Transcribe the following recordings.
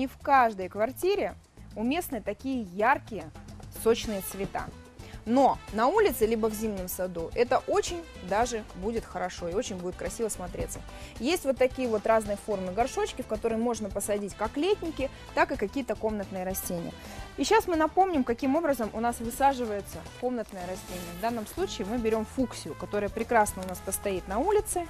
не в каждой квартире уместны такие яркие, сочные цвета. Но на улице, либо в зимнем саду, это очень даже будет хорошо и очень будет красиво смотреться. Есть вот такие вот разные формы горшочки, в которые можно посадить как летники, так и какие-то комнатные растения. И сейчас мы напомним, каким образом у нас высаживается комнатное растение. В данном случае мы берем фуксию, которая прекрасно у нас постоит на улице.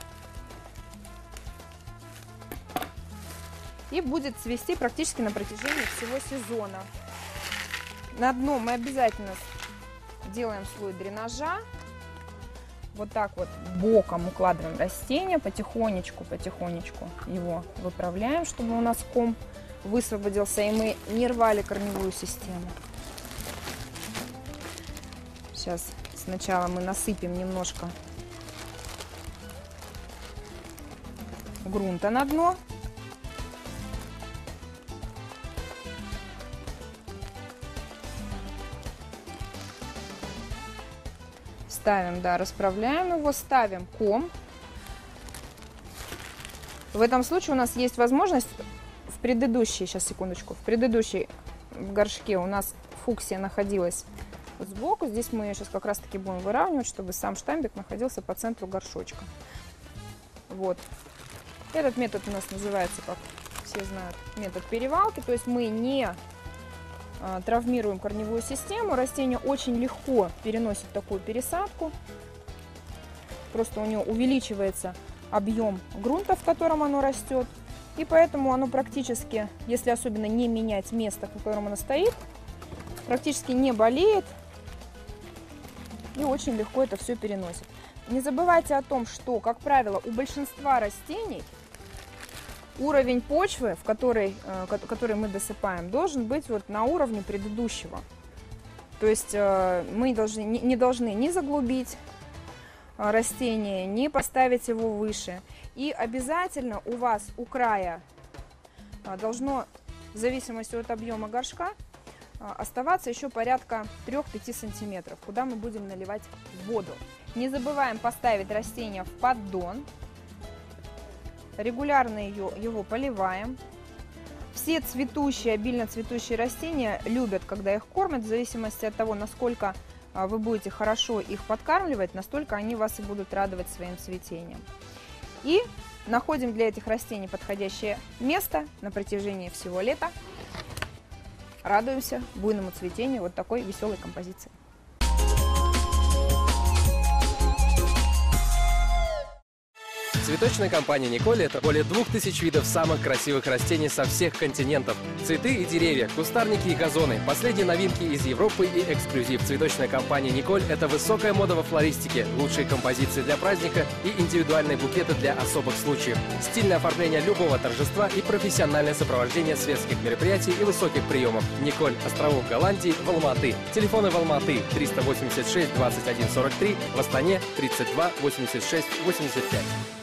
И будет цвести практически на протяжении всего сезона. На дно мы обязательно делаем слой дренажа. Вот так вот боком укладываем растение, потихонечку, потихонечку его выправляем, чтобы у нас ком высвободился, и мы не рвали корневую систему. Сейчас сначала мы насыпем немножко грунта на дно. Ставим, да, расправляем его, ставим ком. В этом случае у нас есть возможность в предыдущей, сейчас секундочку, в предыдущей горшке у нас фуксия находилась сбоку. Здесь мы ее сейчас как раз таки будем выравнивать, чтобы сам штамбик находился по центру горшочка. Вот. Этот метод у нас называется, как все знают, метод перевалки. То есть мы не травмируем корневую систему. Растение очень легко переносит такую пересадку. Просто у него увеличивается объем грунта, в котором оно растет. И поэтому оно практически, если особенно не менять место, в котором оно стоит, практически не болеет и очень легко это все переносит. Не забывайте о том, что, как правило, у большинства растений уровень почвы, в которой, э, который мы досыпаем, должен быть вот на уровне предыдущего. То есть э, мы должны, не должны ни заглубить э, растение, ни поставить его выше. И обязательно у вас у края должно, в зависимости от объема горшка, оставаться еще порядка 3-5 сантиметров, куда мы будем наливать воду. Не забываем поставить растение в поддон, Регулярно ее, его поливаем. Все цветущие, обильно цветущие растения любят, когда их кормят, в зависимости от того, насколько а, вы будете хорошо их подкармливать, настолько они вас и будут радовать своим цветением. И находим для этих растений подходящее место на протяжении всего лета. Радуемся буйному цветению вот такой веселой композиции. Цветочная компания «Николь» — это более двух тысяч видов самых красивых растений со всех континентов. Цветы и деревья, кустарники и газоны, последние новинки из Европы и эксклюзив. Цветочная компания «Николь» — это высокая мода во флористике, лучшие композиции для праздника и индивидуальные букеты для особых случаев, стильное оформление любого торжества и профессиональное сопровождение светских мероприятий и высоких приемов. «Николь» — островов Голландии, в Алматы. Телефоны в Алматы 386 21 43, в Астане 32 86 85.